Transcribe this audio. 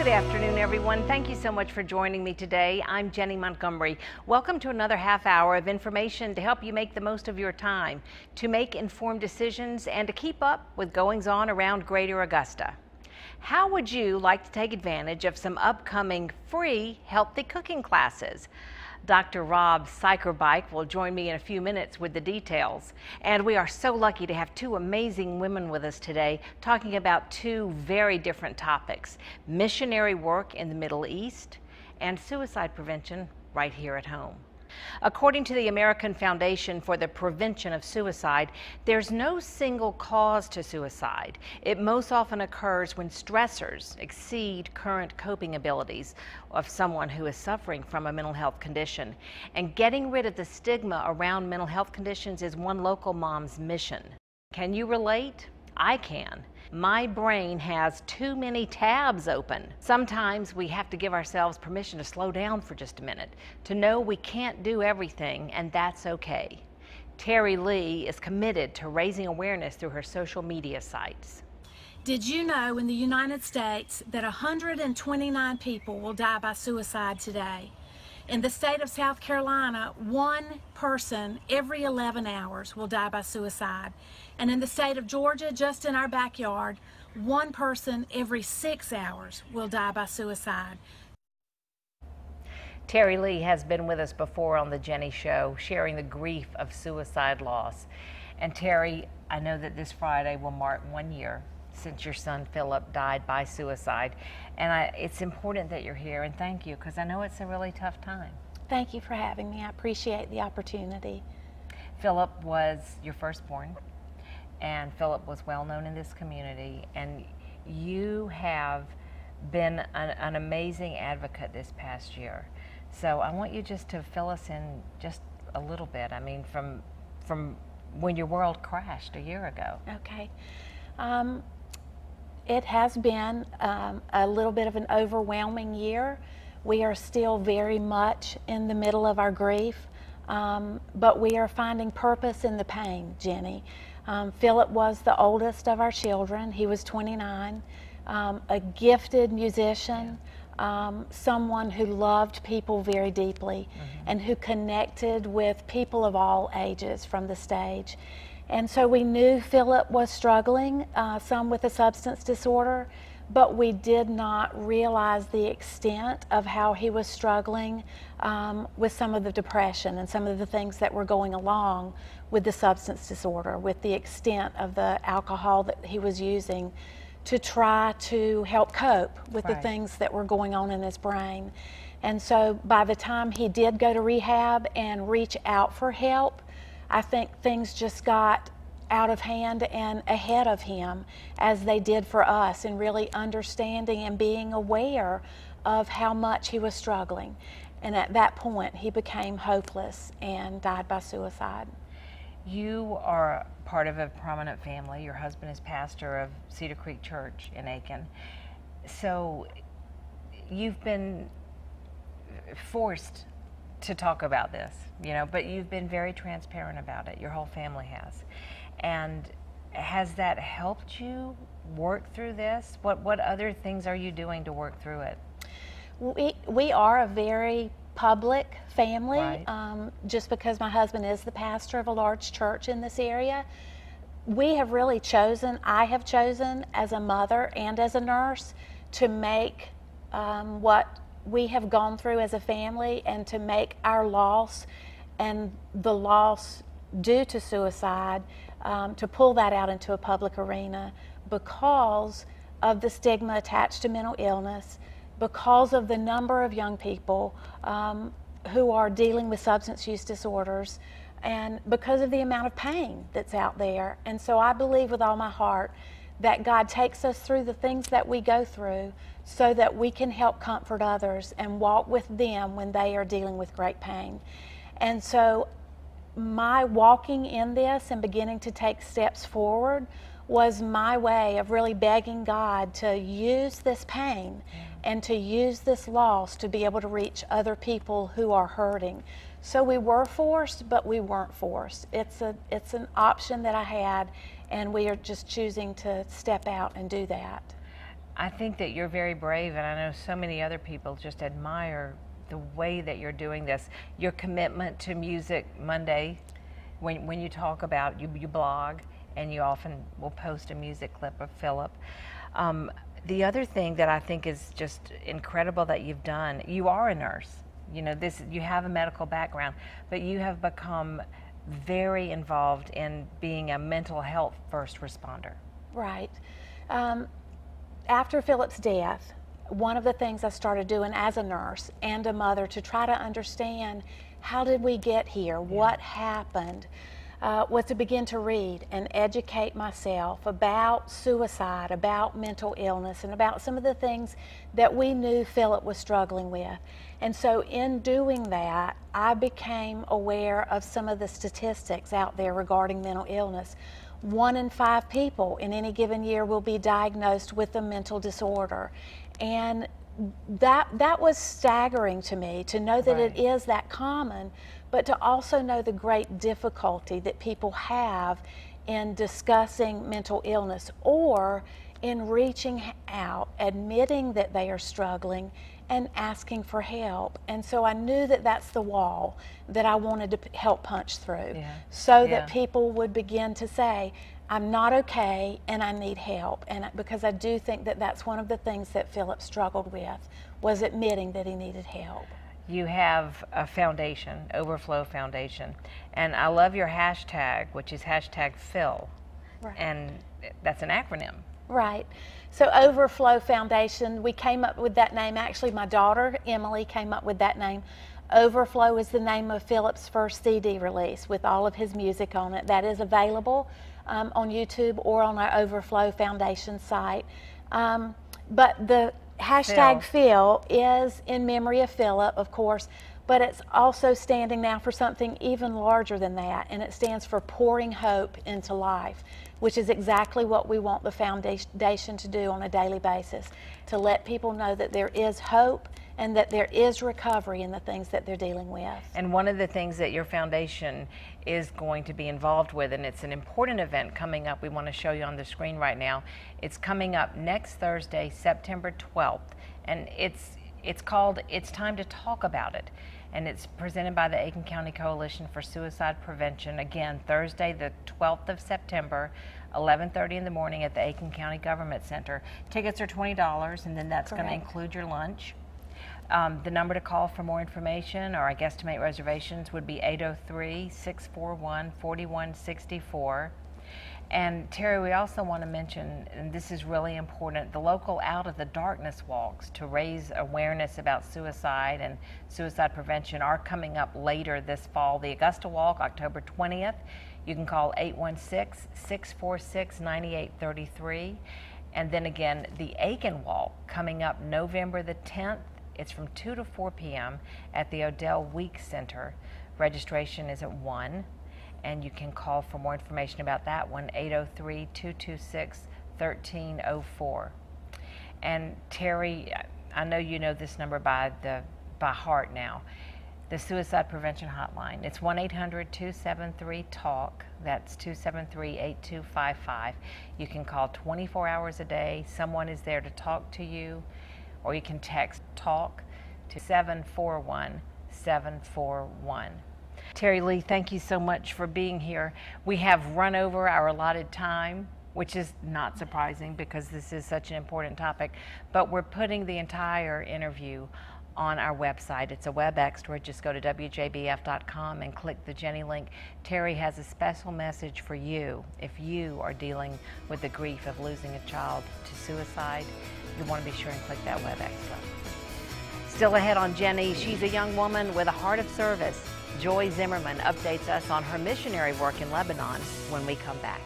Good afternoon, everyone. Thank you so much for joining me today. I'm Jenny Montgomery. Welcome to another half hour of information to help you make the most of your time, to make informed decisions, and to keep up with goings on around Greater Augusta. How would you like to take advantage of some upcoming free healthy cooking classes? Dr. Rob Sykerbike will join me in a few minutes with the details. And we are so lucky to have two amazing women with us today talking about two very different topics missionary work in the Middle East and suicide prevention right here at home. According to the American Foundation for the Prevention of Suicide, there's no single cause to suicide. It most often occurs when stressors exceed current coping abilities of someone who is suffering from a mental health condition. And getting rid of the stigma around mental health conditions is one local mom's mission. Can you relate? I can my brain has too many tabs open. Sometimes we have to give ourselves permission to slow down for just a minute, to know we can't do everything, and that's okay. Terry Lee is committed to raising awareness through her social media sites. Did you know in the United States that 129 people will die by suicide today? In the state of South Carolina, one person every 11 hours will die by suicide. And in the state of Georgia, just in our backyard, one person every six hours will die by suicide. Terry Lee has been with us before on the Jenny Show, sharing the grief of suicide loss. And Terry, I know that this Friday will mark one year since your son Philip died by suicide. And I, it's important that you're here, and thank you, because I know it's a really tough time. Thank you for having me. I appreciate the opportunity. Philip was your firstborn, and Philip was well known in this community, and you have been an, an amazing advocate this past year. So I want you just to fill us in just a little bit. I mean, from from when your world crashed a year ago. Okay. Um, it has been um, a little bit of an overwhelming year. We are still very much in the middle of our grief, um, but we are finding purpose in the pain, Jenny. Um, Philip was the oldest of our children. He was 29, um, a gifted musician, um, someone who loved people very deeply mm-hmm. and who connected with people of all ages from the stage. And so we knew Philip was struggling, uh, some with a substance disorder, but we did not realize the extent of how he was struggling um, with some of the depression and some of the things that were going along with the substance disorder, with the extent of the alcohol that he was using to try to help cope with right. the things that were going on in his brain. And so by the time he did go to rehab and reach out for help, I think things just got out of hand and ahead of him as they did for us in really understanding and being aware of how much he was struggling. And at that point, he became hopeless and died by suicide. You are part of a prominent family. Your husband is pastor of Cedar Creek Church in Aiken. So you've been forced to talk about this, you know, but you've been very transparent about it. Your whole family has. And has that helped you work through this? What what other things are you doing to work through it? We we are a very public family. Right. Um, just because my husband is the pastor of a large church in this area, we have really chosen. I have chosen as a mother and as a nurse to make um, what we have gone through as a family and to make our loss and the loss due to suicide, um, to pull that out into a public arena because of the stigma attached to mental illness, because of the number of young people um, who are dealing with substance use disorders, and because of the amount of pain that's out there. And so I believe with all my heart that God takes us through the things that we go through so that we can help comfort others and walk with them when they are dealing with great pain. And so, my walking in this and beginning to take steps forward was my way of really begging God to use this pain and to use this loss to be able to reach other people who are hurting. So we were forced, but we weren't forced. It's a it's an option that I had and we are just choosing to step out and do that. I think that you're very brave, and I know so many other people just admire the way that you're doing this. Your commitment to Music Monday, when, when you talk about, you, you blog, and you often will post a music clip of Philip. Um, the other thing that I think is just incredible that you've done, you are a nurse. You know, this you have a medical background, but you have become very involved in being a mental health first responder. Right. Um, after Philip's death, one of the things I started doing as a nurse and a mother to try to understand how did we get here, yeah. what happened, uh, was to begin to read and educate myself about suicide, about mental illness, and about some of the things that we knew Philip was struggling with. And so, in doing that, I became aware of some of the statistics out there regarding mental illness. One in five people in any given year will be diagnosed with a mental disorder. And that that was staggering to me to know that right. it is that common but to also know the great difficulty that people have in discussing mental illness or in reaching out, admitting that they are struggling, and asking for help. And so I knew that that's the wall that I wanted to help punch through yeah. so yeah. that people would begin to say, I'm not okay and I need help. And because I do think that that's one of the things that Philip struggled with was admitting that he needed help you have a foundation, Overflow Foundation. And I love your hashtag, which is hashtag Phil. Right. And that's an acronym. Right. So Overflow Foundation, we came up with that name. Actually, my daughter, Emily, came up with that name. Overflow is the name of Philip's first CD release with all of his music on it. That is available um, on YouTube or on our Overflow Foundation site. Um, but the hashtag Phil. Phil is in memory of Philip, of course, but it's also standing now for something even larger than that, and it stands for pouring hope into life, which is exactly what we want the foundation to do on a daily basis to let people know that there is hope and that there is recovery in the things that they're dealing with. And one of the things that your foundation is going to be involved with, and it's an important event coming up, we want to show you on the screen right now. It's coming up next Thursday, September 12th, and it's it's called It's Time to Talk About It. And it's presented by the Aiken County Coalition for Suicide Prevention. Again, Thursday, the 12th of September, 11:30 in the morning at the Aiken County Government Center. Tickets are $20, and then that's going to include your lunch. Um, the number to call for more information or I guess to make reservations would be 803 641 4164. And Terry, we also want to mention, and this is really important, the local Out of the Darkness walks to raise awareness about suicide and suicide prevention are coming up later this fall. The Augusta Walk, October 20th. You can call 816 646 9833. And then again, the Aiken Walk coming up November the 10th it's from 2 to 4 p.m. at the Odell Weeks Center. Registration is at 1, and you can call for more information about that one 803 226 1304. And Terry, I know you know this number by the by heart now. The suicide prevention hotline. It's 1-800-273-TALK. That's 273-8255. You can call 24 hours a day. Someone is there to talk to you or you can text TALK to 741 741. Terry Lee, thank you so much for being here. We have run over our allotted time, which is not surprising because this is such an important topic, but we're putting the entire interview on our website. It's a web extra. Just go to wjbf.com and click the Jenny link. Terry has a special message for you if you are dealing with the grief of losing a child to suicide. You want to be sure and click that web extra. Still ahead on Jenny, she's a young woman with a heart of service. Joy Zimmerman updates us on her missionary work in Lebanon when we come back.